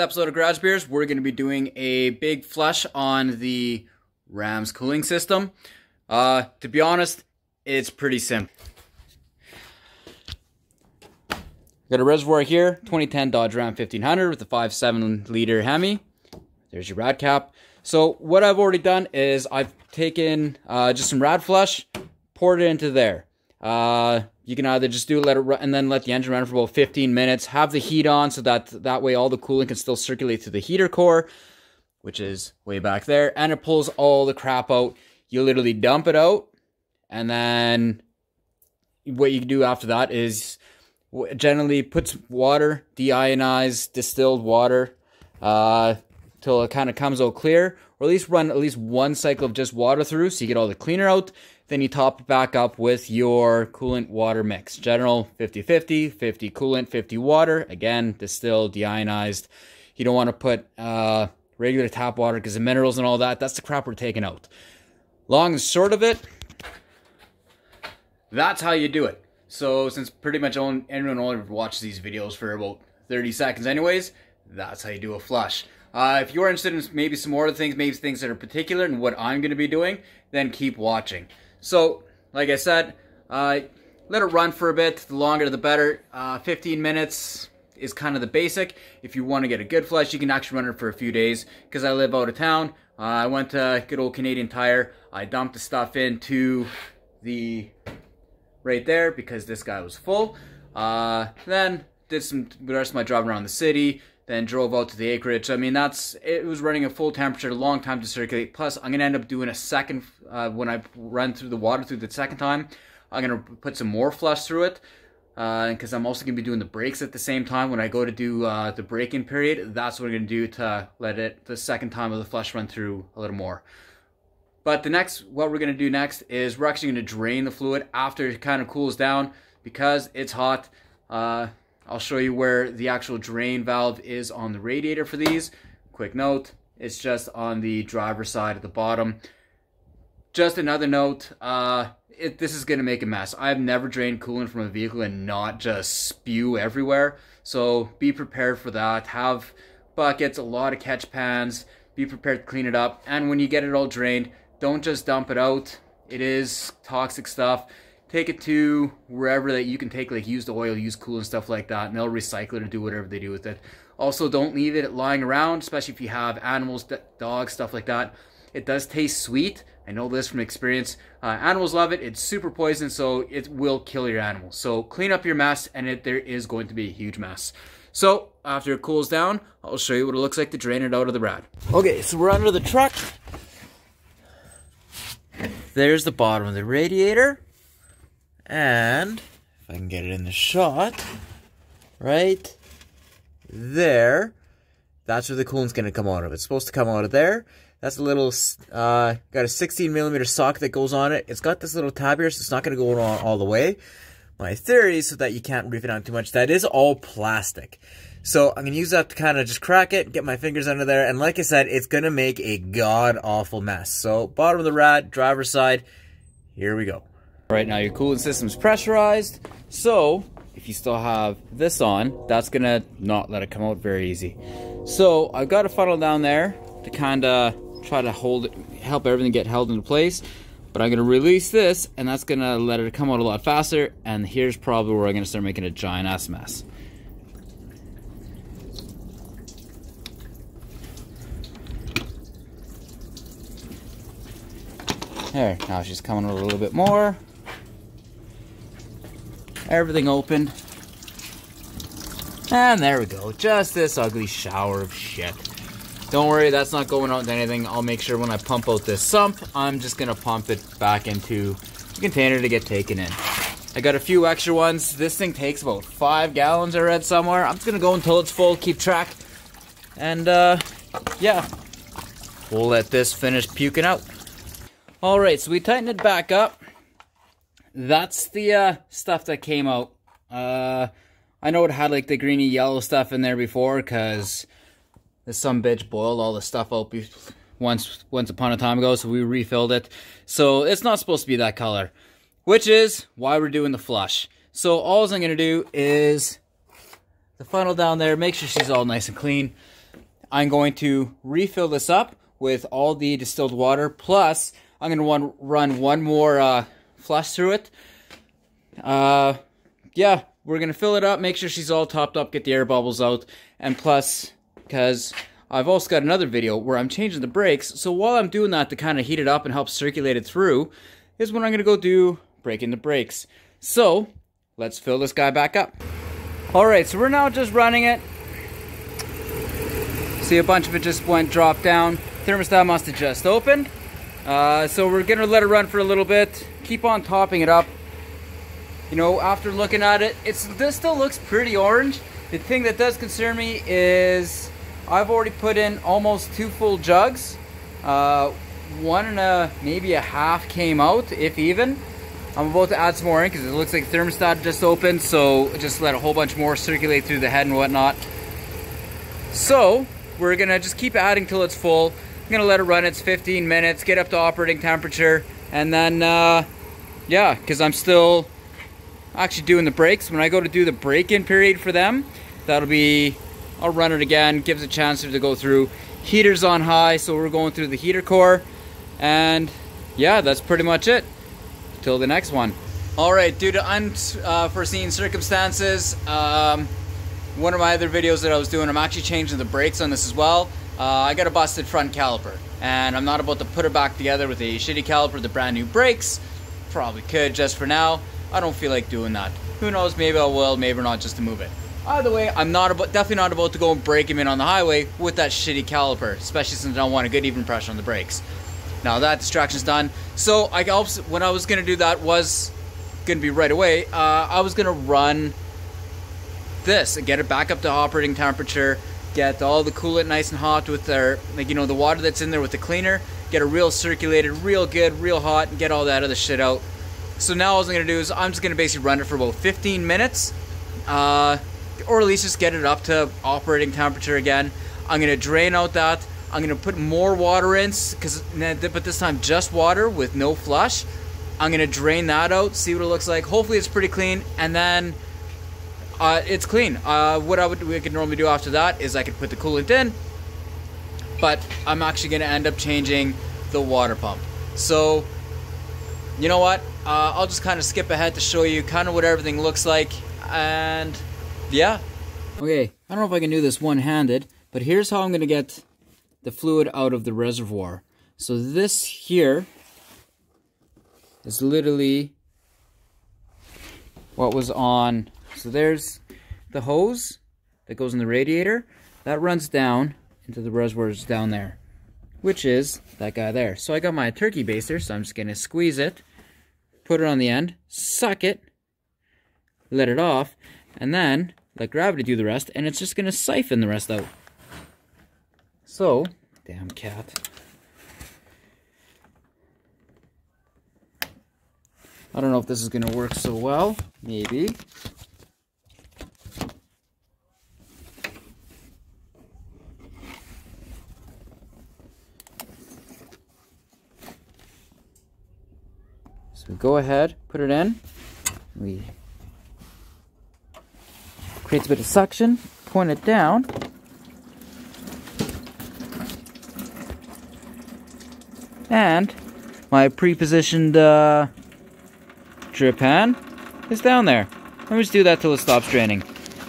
episode of Garage Beers, we're going to be doing a big flush on the Rams cooling system. Uh, to be honest, it's pretty simple. Got a reservoir here, 2010 Dodge Ram 1500 with a 5.7 liter Hemi. There's your rad cap. So what I've already done is I've taken uh, just some rad flush, poured it into there. Uh, you can either just do let it run and then let the engine run for about 15 minutes. Have the heat on so that that way all the coolant can still circulate to the heater core, which is way back there, and it pulls all the crap out. You literally dump it out, and then what you do after that is generally put water, deionized distilled water, uh, till it kind of comes all clear, or at least run at least one cycle of just water through so you get all the cleaner out. Then you top it back up with your coolant water mix. General 50 50, 50 coolant, 50 water. Again, distilled, deionized. You don't want to put uh, regular tap water because the minerals and all that, that's the crap we're taking out. Long and short of it, that's how you do it. So, since pretty much everyone only watches these videos for about 30 seconds, anyways, that's how you do a flush. Uh, if you're interested in maybe some more of the things, maybe things that are particular and what I'm going to be doing, then keep watching. So, like I said, uh, let it run for a bit. The longer the better. Uh, 15 minutes is kind of the basic. If you want to get a good flush, you can actually run it for a few days. Because I live out of town, uh, I went to good old Canadian Tire. I dumped the stuff into the right there because this guy was full. Uh, then did some the rest of my job around the city then drove out to the acreage. I mean, that's it was running a full temperature, a long time to circulate. Plus, I'm gonna end up doing a second uh, when I run through the water through the second time. I'm gonna put some more flush through it because uh, I'm also gonna be doing the brakes at the same time when I go to do uh, the braking period. That's what I'm gonna do to let it the second time of the flush run through a little more. But the next, what we're gonna do next is we're actually gonna drain the fluid after it kind of cools down because it's hot. I'll show you where the actual drain valve is on the radiator for these. Quick note, it's just on the driver's side at the bottom. Just another note, uh, it, this is going to make a mess. I've never drained coolant from a vehicle and not just spew everywhere. So be prepared for that. Have buckets, a lot of catch pans. Be prepared to clean it up. And when you get it all drained, don't just dump it out. It is toxic stuff take it to wherever that you can take like used oil, used cool and stuff like that, and they'll recycle it or do whatever they do with it. Also, don't leave it lying around, especially if you have animals, dogs, stuff like that. It does taste sweet. I know this from experience. Uh, animals love it. It's super poison, so it will kill your animals. So clean up your mess, and it, there is going to be a huge mess. So after it cools down, I'll show you what it looks like to drain it out of the rad. Okay, so we're under the truck. There's the bottom of the radiator. And if I can get it in the shot, right there, that's where the coolant's going to come out of. It's supposed to come out of there. That's a little, uh, got a 16 millimeter socket that goes on it. It's got this little tab here, so it's not going to go on all the way. My theory is so that you can't reef it on too much. That is all plastic. So I'm going to use that to kind of just crack it, get my fingers under there. And like I said, it's going to make a god-awful mess. So bottom of the rad, driver's side, here we go. Right now your cooling system's pressurized, so if you still have this on, that's gonna not let it come out very easy. So I've got a funnel down there to kind of try to hold it, help everything get held into place. But I'm gonna release this, and that's gonna let it come out a lot faster. And here's probably where I'm gonna start making a giant ass mess. There, now she's coming a little bit more everything open. And there we go, just this ugly shower of shit. Don't worry, that's not going out anything. I'll make sure when I pump out this sump, I'm just gonna pump it back into the container to get taken in. I got a few extra ones. This thing takes about five gallons, I read somewhere. I'm just gonna go until it's full, keep track. And, uh, yeah. We'll let this finish puking out. Alright, so we tighten it back up that's the uh, stuff that came out. Uh, I know it had like the greeny yellow stuff in there before because some bitch boiled all the stuff out once once upon a time ago, so we refilled it. So it's not supposed to be that color, which is why we're doing the flush. So all I'm gonna do is the funnel down there, make sure she's all nice and clean. I'm going to refill this up with all the distilled water. Plus, I'm going to run one more uh, flush through it. Uh, yeah, we're to fill it up, make sure she's all topped up, get the air bubbles out. And plus, because I've also got another video where I'm changing the brakes. So while I'm doing that to kind of heat it up and help circulate it through, is when I'm to go do breaking the brakes. So, let's fill this guy back up. Alright, so we're now just running it. See a bunch of it just went drop down. Thermostat must have just opened. Uh, so we're gonna let it run for a little bit. Keep on topping it up. You know, after looking at it, it's this still looks pretty orange. The thing that does concern me is I've already put in almost two full jugs. Uh, one and a maybe a half came out, if even. I'm about to add some more in because it looks like thermostat just opened, so just let a whole bunch more circulate through the head and whatnot. So, we're gonna just keep adding till it's full. I'm gonna let it run its 15 minutes, get up to operating temperature, and then, uh, yeah, because I'm still actually doing the brakes. When I go to do the break-in period for them, that'll be, I'll run it again, gives a chance to go through. Heater's on high, so we're going through the heater core, and yeah, that's pretty much it till the next one. All right, due to unforeseen circumstances, um, one of my other videos that I was doing, I'm actually changing the brakes on this as well. Uh, I got a busted front caliper, and I'm not about to put it back together with a shitty caliper, the brand new brakes. Probably could just for now. I don't feel like doing that. Who knows, maybe I will, maybe not, just to move it. Either way, I'm not about, definitely not about to go and break him in on the highway with that shitty caliper, especially since I don't want a good even pressure on the brakes. Now that distraction's done. So I when I was gonna do that was gonna be right away. Uh, I was gonna run this and get it back up to operating temperature. Get all the coolant nice and hot with their, like you know, the water that's in there with the cleaner. Get it real circulated, real good, real hot, and get all that other shit out. So now all I'm gonna do is I'm just gonna basically run it for about 15 minutes, uh, or at least just get it up to operating temperature again. I'm gonna drain out that I'm gonna put more water in, cause but this time just water with no flush. I'm gonna drain that out, see what it looks like. Hopefully it's pretty clean, and then uh, it's clean. Uh, what I would we could normally do after that is I could put the coolant in, but I'm actually gonna end up changing the water pump. So, you know what? Uh, I'll just kind of skip ahead to show you kind of what everything looks like, and yeah. Okay, I don't know if I can do this one-handed, but here's how I'm gonna get the fluid out of the reservoir. So this here is literally what was on. So there's the hose that goes in the radiator. That runs down into the reservoirs down there, which is that guy there. So I got my turkey baster, so I'm just to squeeze it, put it on the end, suck it, let it off, and then let gravity do the rest, and it's just to siphon the rest out. So, damn cat. I don't know if this is to work so well. Maybe. Go ahead, put it in. We creates a bit of suction, point it down. And my pre-positioned uh, drip pan is down there. Let me just do that till it stops draining.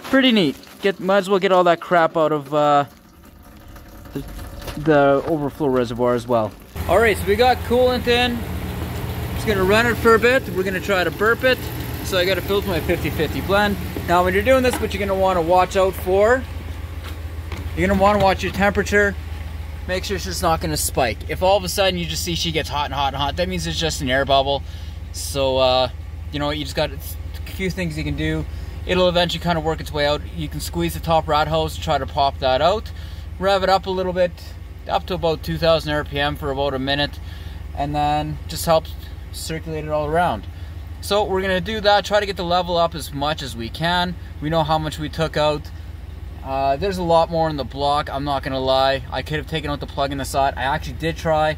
Pretty neat. Get might as well get all that crap out of uh, the, the overflow reservoir as well. All right, so we got coolant in. Gonna run it for a bit. We're gonna try to burp it. So I gotta filter my 50-50 blend. Now when you're doing this, what you're gonna wanna watch out for, you're gonna wanna watch your temperature make sure she's not to spike. If all of a sudden you just see she gets hot and hot and hot, that means it's just an air bubble. So, uh, you know, you just got a few things you can do. It'll eventually kind of work its way out. You can squeeze the top rod hose, to try to pop that out, rev it up a little bit, up to about 2,000 RPM for about a minute, and then just helps circulate it all around. So we're to do that, try to get the level up as much as we can. We know how much we took out. Uh, there's a lot more in the block, I'm not to lie. I could have taken out the plug in the side. I actually did try.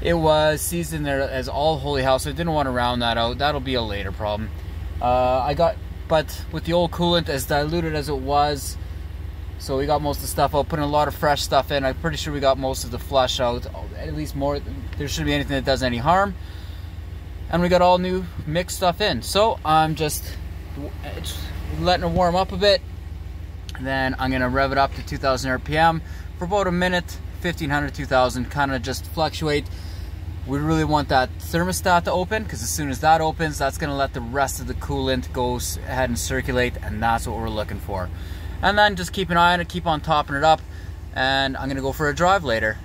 It was seasoned there as all Holy House. I didn't want to round that out. That'll be a later problem. Uh, I got, but with the old coolant, as diluted as it was, So we got most of the stuff out, putting a lot of fresh stuff in. I'm pretty sure we got most of the flush out, at least more. There shouldn't be anything that does any harm. And we got all new mixed stuff in. So I'm just letting it warm up a bit. Then I'm gonna rev it up to 2000 RPM for about a minute, 1500, 2000, kind of just fluctuate. We really want that thermostat to open because as soon as that opens, that's gonna let the rest of the coolant go ahead and circulate and that's what we're looking for. And then just keep an eye on it, keep on topping it up, and I'm gonna go for a drive later.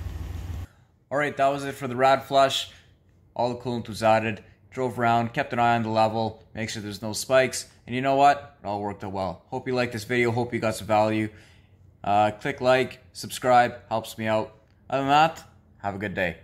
All right, that was it for the rad flush. All the coolant was added, drove around, kept an eye on the level, make sure there's no spikes, and you know what? It all worked out well. Hope you liked this video, hope you got some value. Uh, click like, subscribe, helps me out. Other than that, have a good day.